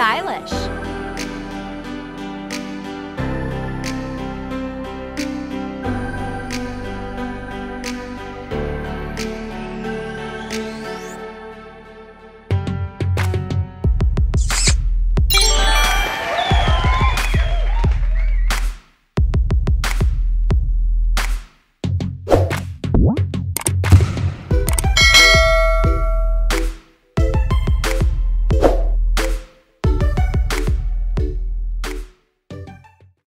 stylish.